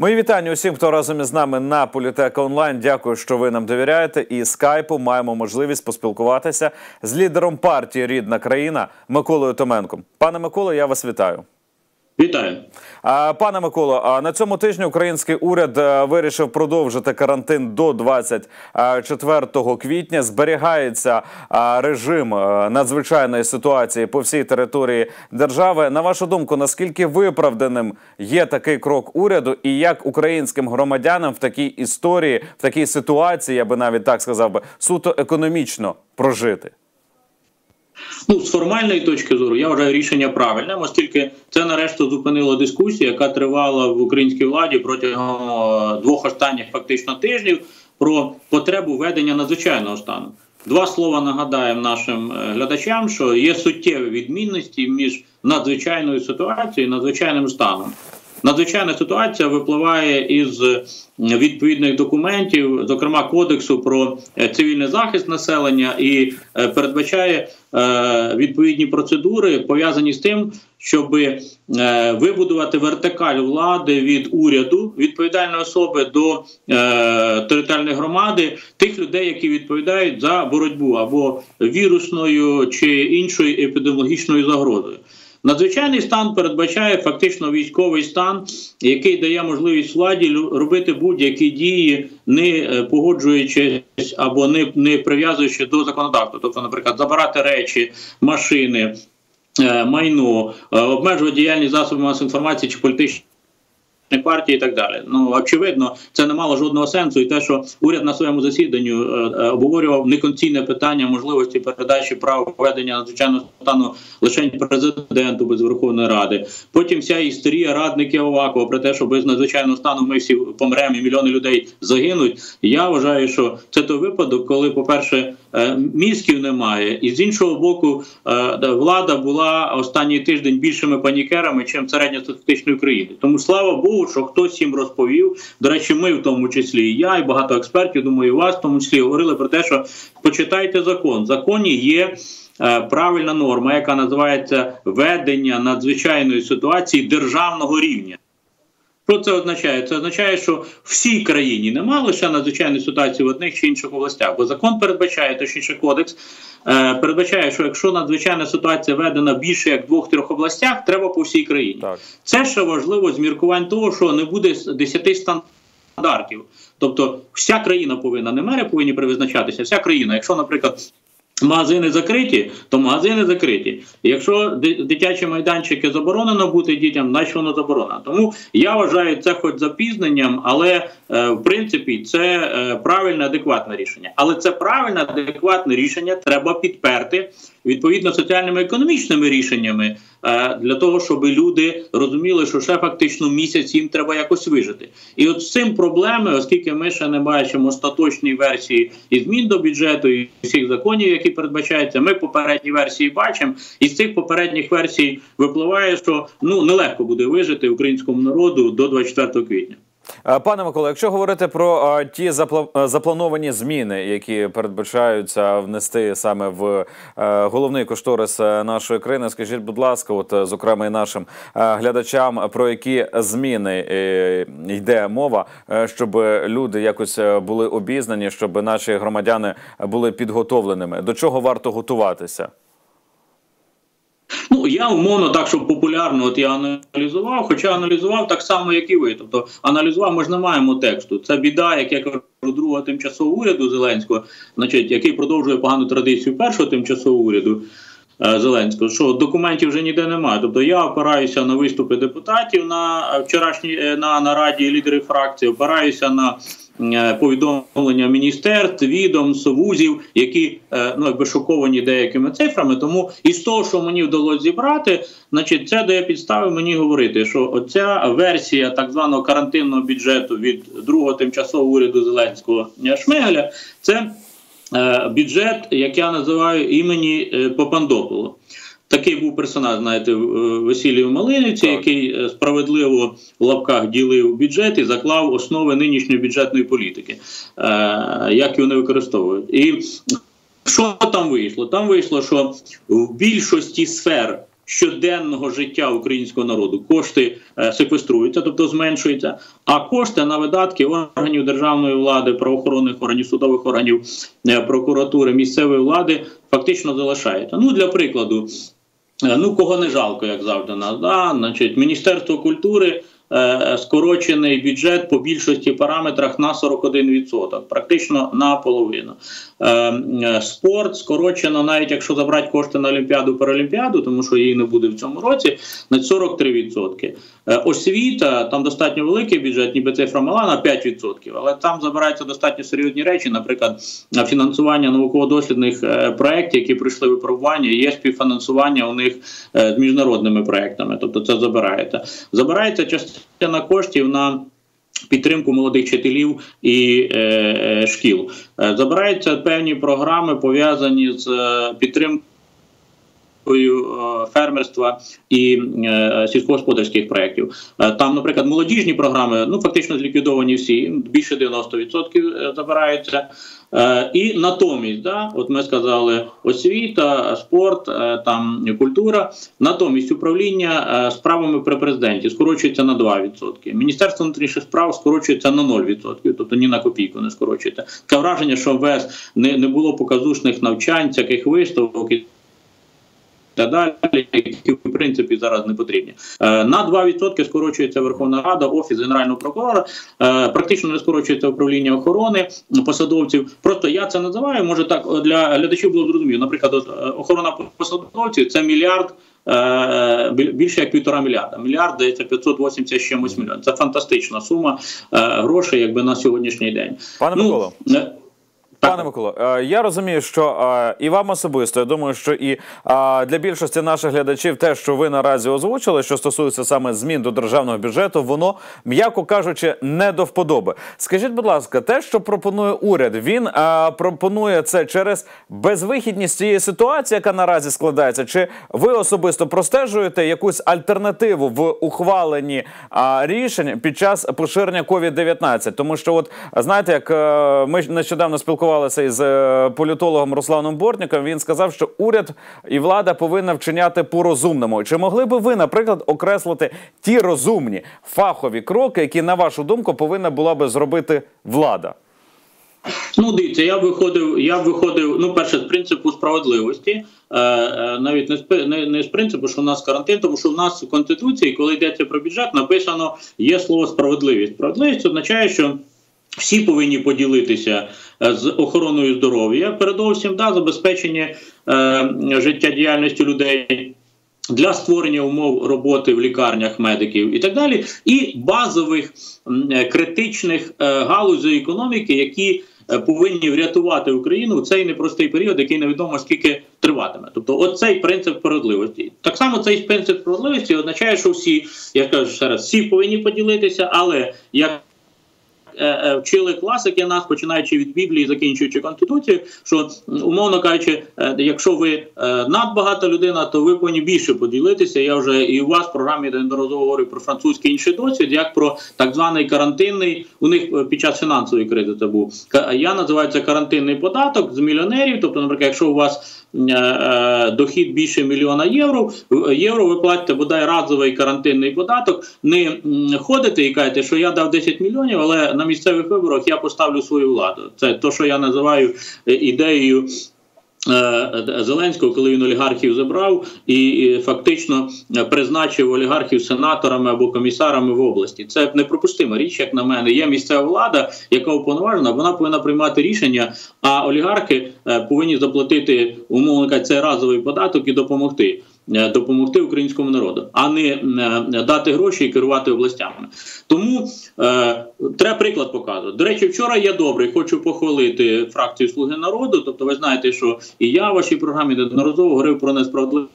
Мої вітання усім, хто разом із нами на Політека онлайн. Дякую, що ви нам довіряєте. І скайпу маємо можливість поспілкуватися з лідером партії Рідна країна Миколою Томенком. Пане Миколо, я вас вітаю. Вітаю, пане Миколо. На цьому тижні український уряд е, вирішив продовжити карантин до 24 квітня. Зберігається режим е, надзвичайної ситуації по всій території держави. На вашу думку, наскільки виправданим є такий крок уряду, і як українським громадянам в такій історії, в такій ситуації, я би навіть так сказав би, суто економічно прожити? Ну, з формальної точки зору, я вважаю рішення правильним, оскільки це нарешті зупинило дискусію, яка тривала в українській владі протягом двох останніх фактично тижнів про потребу ведення надзвичайного стану. Два слова нагадаємо нашим е, глядачам, що є суттєві відмінності між надзвичайною ситуацією і надзвичайним станом. Надзвичайна ситуація випливає із відповідних документів, зокрема кодексу про е, цивільний захист населення, і е, передбачає е, відповідні процедури пов'язані з тим, щоб вибудувати вертикаль влади від уряду відповідальної особи до територіальної громади тих людей, які відповідають за боротьбу або вірусною чи іншою епідеміологічною загрозою. Надзвичайний стан передбачає фактично військовий стан, який дає можливість владі робити будь-які дії, не е, погоджуючись або не не прив'язуючи до законодавства, тобто, наприклад, забирати речі, машини, е, майно, е, обмежувати діяльність засобів масової інформації чи політичні партії і так далі. Ну очевидно, це не мало жодного сенсу, і те, що уряд на своєму засіданні е, е, обговорював неконційне питання можливості передачі прав введення надзвичайного стану лише президенту без Верховної Ради. Потім вся історія радників Овакова про те, що без надзвичайного стану ми всі помремо і мільйони людей загинуть. Я вважаю, що це той випадок, коли, по перше, е, мізків немає, і з іншого боку, влада була останній тиждень більшими панікерами, чим середньостатистичної країни. Тому слава Богу що хтось їм розповів. До речі, ми в тому числі і я, і багато експертів, думаю, і вас в тому числі говорили про те, що почитайте закон. В законі є. Е, правильна норма, яка називається ведення надзвичайної ситуації державного рівня. Що це означає? Це означає, що всій країні немає лише надзвичайної ситуації в одних чи інших областях, бо закон передбачає, точніше кодекс е, передбачає, що якщо надзвичайна ситуація ведена більше як в двох-трьох областях, треба по всій країні. Так. Це ще важливо з міркувань того, що не буде 10 стандартів. Тобто вся країна повинна не мери повинні привизначатися, вся країна. Якщо, наприклад, Магазини закриті, то магазини закриті. Якщо дитячі майданчики заборонено бути дітям, значить воно заборонено. Тому я вважаю це хоч запізненням, але е, в принципі це е, правильне адекватне рішення. Але це правильне адекватне рішення треба підперти відповідно соціальними економічними рішеннями. Е, для того, щоб люди розуміли, що ще фактично місяць їм треба якось вижити. І от з цим проблеми, оскільки ми ще не бачимо остаточної версії і змін до бюджету і всіх законів, які передбачаються, ми попередні версії бачимо. І з цих попередніх версій випливає, що ну нелегко буде вижити українському народу до 24 квітня. Е, пане Миколо, якщо говорити про е, ті е, заплановані зміни, які передбачаються внести саме в головний кошторис нашої країни, скажіть, будь ласка, от зокрема і нашим глядачам, про які зміни йде мова, щоб люди якось були обізнані, щоб наші громадяни були підготовленими. До чого варто готуватися? Ну я умовно так, щоб популярно, от я аналізував, хоча аналізував так само, як і ви. Тобто аналізував, ми ж не маємо тексту. Це біда, як я кажу, другого тимчасового уряду Зеленського, значить, який продовжує погану традицію першого тимчасового уряду. Е, Зеленського, що документів вже ніде немає. Тобто я опираюся на виступи депутатів на вчорашній е, на нараді лідерів фракції, опираюся на повідомлення міністерств, відомств, вузів, які е, ну якби шоковані деякими цифрами. Тому із того, що мені вдалося зібрати, значить, це дає підстави мені говорити, що оця версія так званого карантинного бюджету від другого тимчасового уряду Зеленського Шмигаля, це е, бюджет, як я називаю імені Попандополу. Такий був персонаж, знаєте, Василій Малиниці, який е, справедливо в лапках ділив бюджет і заклав основи нинішньої бюджетної політики, е, як вони використовують. І що там вийшло? Там вийшло, що в більшості сфер щоденного життя українського народу кошти е, секвеструються, тобто зменшуються, а кошти на видатки органів державної влади, правоохоронних органів, судових органів, е, прокуратури, місцевої влади фактично залишаються. Ну для прикладу. Е, ну, кого не жалко, як завжди нас. Да? Значить, Міністерство культури е, скорочений бюджет по більшості параметрах на 41%, практично наполовину. Е, е, спорт скорочено, навіть якщо забрати кошти на Олімпіаду Паралімпіаду, тому що її не буде в цьому році, на 43%. Е, освіта, там достатньо великий бюджет, ніби цифра мала на 5%, але там забираються достатньо серйозні речі, наприклад, фінансування науково-дослідних е, проєктів, які пройшли випробування, є співфінансування у них е, з міжнародними проєктами, тобто це забирається. Забирається частина коштів на Підтримку молодих вчителів і е, е, шкіл забираються певні програми пов'язані з е, підтримкою фермерства і е, сільськогосподарських проєктів. Е, Там, наприклад, молодіжні програми ну фактично зліквідовані всі, більше 90% забираються. Е, І натомість, да, от ми сказали, освіта, спорт, е, там культура. Натомість управління е, справами при президенті скорочується на 2%. Міністерство внутрішніх справ скорочується на 0%, тобто ні на копійку не скорочується. Таке враження, що ВЕС не, не було показушних навчань, всяких виставок. і та далі, які в принципі зараз не потрібні. Е, На 2% скорочується Верховна Рада, офіс генерального прокурора, е, практично не скорочується управління охорони посадовців. Просто я це називаю. Може так для глядачів було зрозуміло. Наприклад, е, охорона посадовців це мільярд. Більше як півтора мільярда. Мільярд здається 580 з чимось мільйон. Це фантастична сума грошей, якби на сьогоднішній день. Пане е, так. Пане Миколо, е, я розумію, що е, і вам особисто, я думаю, що і е, для більшості наших глядачів те, що ви наразі озвучили, що стосується саме змін до державного бюджету, воно, м'яко кажучи, не до вподоби. Скажіть, будь ласка, те, що пропонує уряд, він пропонує це через безвихідність цієї ситуації, яка наразі складається, чи ви особисто простежуєте якусь альтернативу в ухваленні рішень під час поширення COVID-19? Тому що, от знаєте, як ми нещодавно спілкувалися із е, політологом Русланом Бортніком, він сказав, що уряд і влада повинна вчиняти по-розумному. Чи могли би ви, наприклад, окреслити ті розумні фахові кроки, які на вашу думку повинна була би зробити влада? Ну, дивіться, я виходив, я виходив, ну, перше, з принципу справедливості, е, е, навіть не з, не, не з принципу, що у нас карантин, тому що в нас в Конституції, коли йдеться про бюджет, написано є слово справедливість. Справедливість означає, що всі повинні поділитися е, з охороною здоров'я, передовсім да, забезпечення е, життєдіяльності людей. Для створення умов роботи в лікарнях медиків і так далі, і базових е, критичних е, галузей економіки, які повинні врятувати Україну в цей непростий період, який невідомо скільки триватиме. Тобто, оцей принцип справедливості. Так само цей принцип справедливості означає, що всі, я кажу ще всі повинні поділитися, але як вчили класики нас, починаючи від Біблії, закінчуючи Конституцією, що умовно кажучи, е, якщо ви е, надбагата людина, то ви повинні більше поділитися. Я вже і у вас в програмі неодноразово говорив про французький інший досвід, як про так званий карантинний. У них е, під час фінансової кризи це був я називаю це карантинний податок з мільйонерів. Тобто, наприклад, якщо у вас е, е, дохід більше мільйона євро, євро ви платите бодай разовий карантинний податок. Не ходите і кажете, що я дав 10 мільйонів, але на місцевих виборах я поставлю свою владу. Це то, що я називаю е, ідеєю. Е, Зеленського, коли він олігархів забрав і, фактично е, призначив олігархів сенаторами або комісарами в області. Це неприпустима річ, як на мене. Є місцева влада, яка уповноважена, вона повинна приймати рішення, а олігархи е, повинні заплатити умовника цей разовий податок і допомогти. Е, Допомогти українському народу, а не е, дати гроші і керувати областями. Тому е, треба приклад показувати. До речі, вчора я добрий, хочу похвалити фракцію Слуги народу. Тобто, ви знаєте, що і я в вашій програмі неодноразово говорив про несправедливість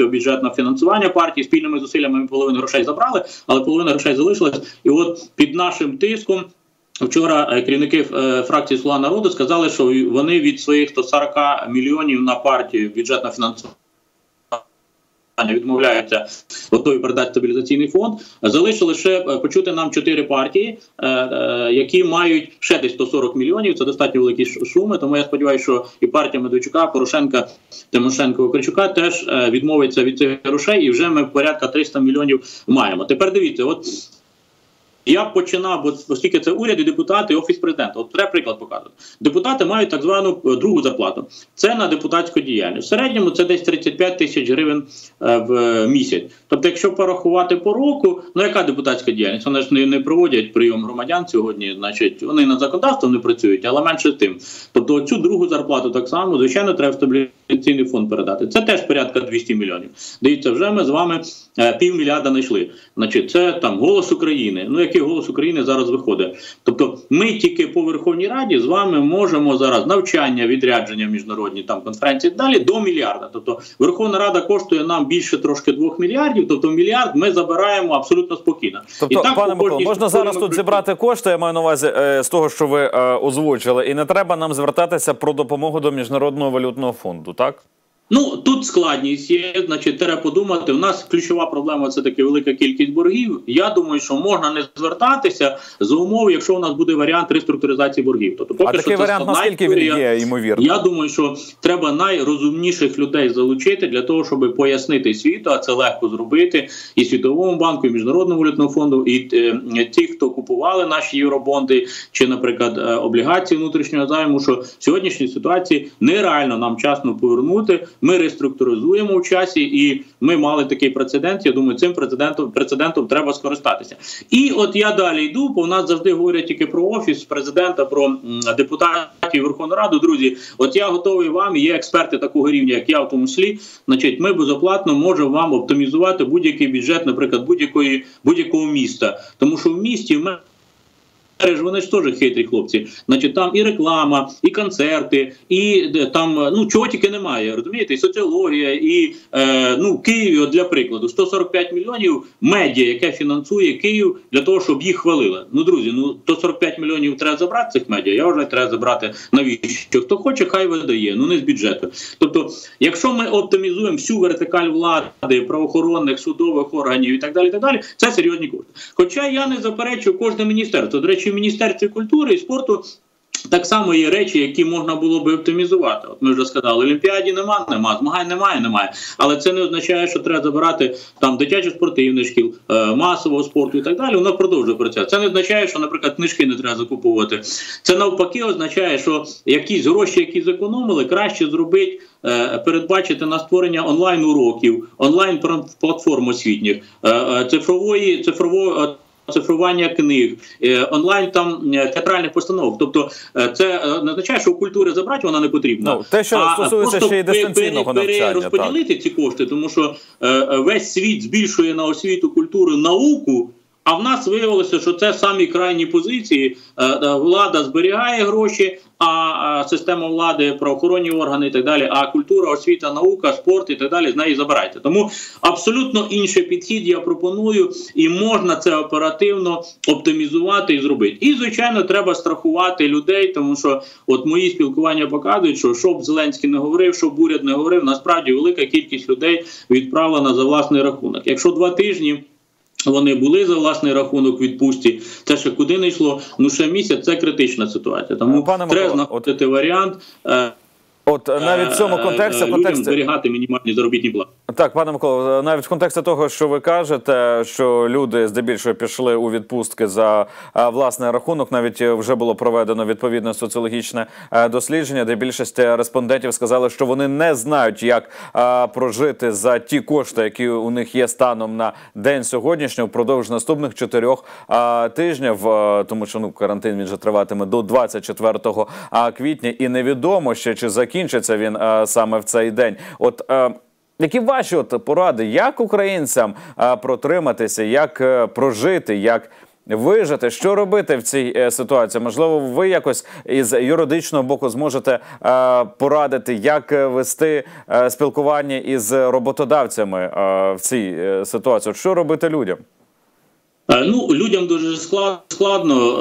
бюджетного фінансування партії спільними зусиллями ми половину грошей забрали, але половина грошей залишилась. І от під нашим тиском. Вчора е, керівники е, фракції Слуга народу сказали, що вони від своїх 140 мільйонів на партію бюджетного фінансування відмовляються готові передати стабілізаційний фонд. Залишили ще е, почути нам чотири партії, е, е, які мають ще десь 140 мільйонів. Це достатньо великі суми. Тому я сподіваюся, що і партія Медведчука, Порошенка, Тимошенко Кричука теж відмовиться від цих грошей, і вже ми порядка 300 мільйонів маємо. Тепер дивіться, от. Я починав, бо оскільки це уряд і депутати, і офіс президента. От треба приклад показувати. Депутати мають так звану е, другу зарплату. Це на депутатську діяльність. В середньому це десь 35 тисяч гривень е, в е, місяць. Тобто, якщо порахувати по року, ну яка депутатська діяльність? Вони ж не, не проводять прийом громадян сьогодні, значить вони над законодавством не працюють, але менше з тим. Тобто цю другу зарплату так само, звичайно, треба стабілізаційний фонд передати. Це теж порядка 200 мільйонів. Дивіться, вже ми з вами е, півмільярда знайшли. Значить, це там голос України. Ну який голос України зараз виходить? Тобто, ми тільки по Верховній Раді з вами можемо зараз навчання, відрядження міжнародні там конференції далі до мільярда. Тобто Верховна Рада коштує нам більше трошки двох мільярдів. Тобто мільярд ми забираємо абсолютно спокійно. Тобто, І так пане Микола, можна зараз тут при- зібрати кошти. Я маю на увазі е, з того, що ви е, озвучили, і не треба нам звертатися про допомогу до міжнародного валютного фонду, так? Ну тут складність є, значить, треба подумати. У нас ключова проблема це таки велика кількість боргів. Я думаю, що можна не звертатися за умови, якщо у нас буде варіант реструктуризації боргів. Тобто, поки а що такий це варіант наскільки він є ймовірно? Я думаю, що треба найрозумніших людей залучити для того, щоб пояснити світу, а це легко зробити і світовому банку, і міжнародному валютному фонду, і е, ті, хто купували наші євробонди, чи, наприклад, е, облігації внутрішнього займу, що в сьогоднішній ситуації нереально нам часно повернути. Ми реструктуризуємо в часі, і ми мали такий прецедент. Я думаю, цим прецедентом прецедентом треба скористатися. І от я далі йду, бо в нас завжди говорять тільки про офіс президента, про депутатів Верховної Ради. Друзі, от я готовий вам. Є експерти такого рівня, як я в тому числі. Значить, ми безоплатно можемо вам оптимізувати будь-який бюджет, наприклад, будь-якої будь-якого міста, тому що в місті в мене ж вони ж теж хитрі хлопці. Значить, там і реклама, і концерти, і де, там е, ну чого тільки немає. Розумієте, і соціологія, і е, ну Київ, от для прикладу, 145 мільйонів медіа, яке фінансує Київ для того, щоб їх хвалили. Ну друзі, ну 145 мільйонів треба забрати цих медіа. Я вважаю, треба забрати навіщо? Хто хоче, хай видає. Ну не з бюджету. Тобто, якщо ми оптимізуємо всю вертикаль влади, правоохоронних, судових органів і так далі, і так далі, це серйозні кошти. Хоча я не заперечую кожне міністерство. До речі, в міністерстві культури і спорту. Так само є речі, які можна було би оптимізувати. От ми вже сказали, Олімпіаді нема, нема, змагань немає, немає. Але це не означає, що треба забирати там дитячо-спортивних шкіл, е, масового спорту і так далі. Воно продовжує працювати. Це не означає, що, наприклад, книжки не треба закуповувати. Це навпаки означає, що якісь гроші, які зекономили, краще зробити. е, Передбачити на створення онлайн уроків, онлайн платформ освітніх, е, цифрової цифрової Цифрування книг, е, онлайн там е, театральних постановок. Тобто е, це не означає, що культури забрати вона не потрібна. Ну, те, що а стосується ще й дистанційного навчання, перерозподілити ці кошти, тому що весь світ збільшує на освіту, культуру, науку. А в нас виявилося, що це самі крайні позиції. Е, е, Влада зберігає гроші, а система влади, правоохоронні органи і так далі. А культура, освіта, наука, спорт і так далі з неї забирається. Тому абсолютно інший підхід я пропоную, і можна це оперативно оптимізувати і зробити. І звичайно, треба страхувати людей, тому що от мої спілкування показують, що що б Зеленський не говорив, що б уряд не говорив, насправді велика кількість людей відправлена за власний рахунок. Якщо два тижні. Вони були за власний рахунок відпустці. Це ще куди не йшло. Ну ще місяць це критична ситуація. Тому Пане треба знаходити варіант. Е, От навіть в цьому е, контексті, е, контексті зберігати мінімальні заробітні плати. Так, пане Миколо, навіть в контексті того, що ви кажете, що люди здебільшого пішли у відпустки за власний рахунок, навіть е, вже було проведено відповідне соціологічне е, дослідження, де більшість респондентів сказали, що вони не знають, як прожити за ті кошти, які у них є станом на день сьогоднішнього, впродовж наступних чотирьох тижнів, е, тому що ну карантин він же триватиме до 24 а, квітня, і невідомо ще чи закінчиться він е, саме в цей день. От е, які ваші от поради, як українцям а, протриматися, як е, прожити, як вижити, що робити в цій е, ситуації? Можливо, ви якось із юридичного боку зможете е, порадити, як е, вести е, спілкування із роботодавцями е, в цій е, ситуації? От Що робити людям? Е, Ну, людям дуже склад- складно.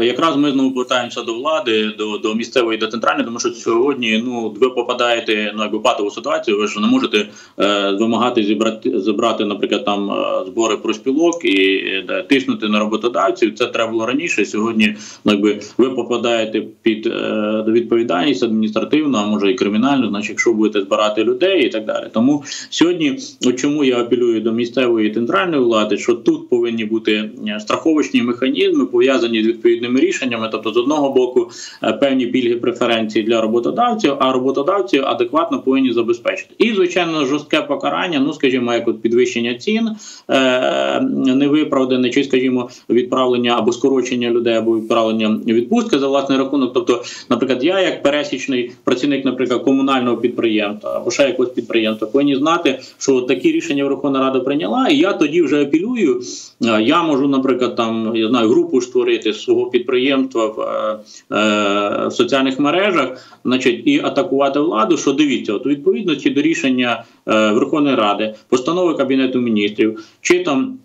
Е, Якраз ми знову повертаємося до влади, до, до місцевої, до центральної, тому що сьогодні ну ви попадаєте ну, якби патову ситуацію. Ви ж не можете е, вимагати зібрати зібрати, наприклад, там е, збори проспілок і е, да, тиснути на роботодавців. Це треба було раніше. Сьогодні, ну, якби ви попадаєте під е, відповідальність адміністративну, а може і кримінальну, значить, якщо будете збирати людей і так далі. Тому сьогодні, чому я апелюю до місцевої і центральної влади, що тут повинні бути е, страховочні механізми пов'язані з відповідними рішеннями. Тобто, з одного боку, е, певні пільги преференції для роботодавців, а роботодавці адекватно повинні забезпечити. І звичайно, жорстке покарання. Ну скажімо, як от підвищення цін е, невиправдане, чи скажімо, відправлення або скорочення людей, або відправлення відпустки за власний рахунок. Тобто, наприклад, я як пересічний працівник, наприклад, комунального підприємства або ще якогось підприємства, повинні знати, що такі рішення Верховна Рада прийняла, і я тоді вже апелюю. Е, Я можу, наприклад, там я знаю групу створити свого підприємства в, е, е, в соціальних мережах, значить, і атакувати владу. Що дивіться, от відповідності до рішення Верховної Ради, постанови Кабінету міністрів, чи там.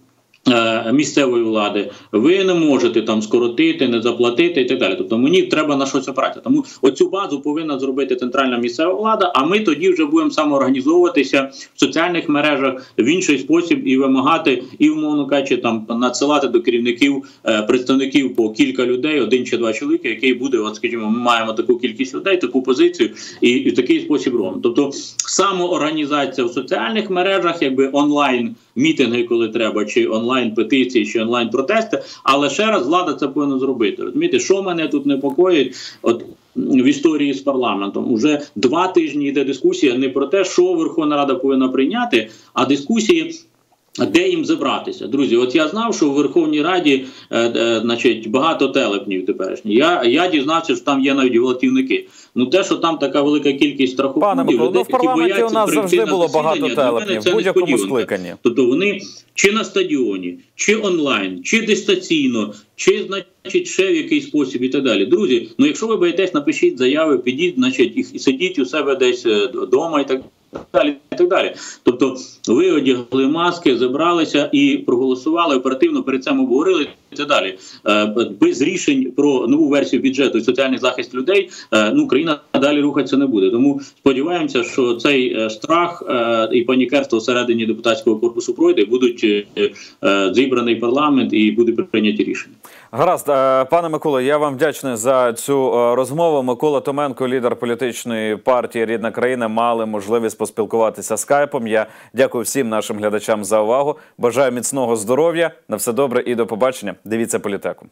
Е, Місцевої влади ви не можете там скоротити, не заплатити і так далі. Тобто мені треба на щось опиратися. Тому оцю базу повинна зробити центральна місцева влада. А ми тоді вже будемо самоорганізовуватися в соціальних мережах в інший спосіб і вимагати, і умовно кажучи, там надсилати до керівників е, представників по кілька людей, один чи два чоловіки, який буде, от скажімо, ми маємо таку кількість людей, таку позицію, і, і в такий спосіб робимо. Тобто самоорганізація в соціальних мережах, якби онлайн мітинги, коли треба, чи онлайн петиції, чи онлайн протести. Але ще раз влада це повинна зробити. Розумієте, що мене тут непокоїть? От в історії з парламентом уже два тижні йде дискусія не про те, що Верховна Рада повинна прийняти, а дискусії. Де їм забратися, друзі? От я знав, що у Верховній Раді, е, е, значить, багато телепнів теперішніх. Я я дізнався, що там є навіть гвалтівники. Ну те, що там така велика кількість Пане страховиків, людей, ну в парламенті які у нас завжди на було багато телепнів це в будь-якому скликанні. Тобто вони чи на стадіоні, чи онлайн, чи дистанційно, чи значить ще в якийсь спосіб і так далі. Друзі, ну якщо ви боїтесь, напишіть заяви, підіть, значить, і, і сидіть у себе десь вдома і так далі. І так далі. Тобто ви одягли маски, зібралися і проголосували оперативно, перед цим обговорили так далі. Е, Без рішень про нову версію бюджету і соціальний захист людей е, ну країна далі рухатися не буде. Тому сподіваємося, що цей е, страх і панікерство всередині депутатського корпусу пройде, будуть зібраний парламент і буде прийняті рішення. Гаразд, пане Миколо, я вам вдячний за цю розмову. Микола Томенко, лідер політичної партії Рідна країна, мали можливість поспілкуватися скайпом. Я дякую всім нашим глядачам за увагу. Бажаю міцного здоров'я. На все добре і до побачення. Дивіться політеку.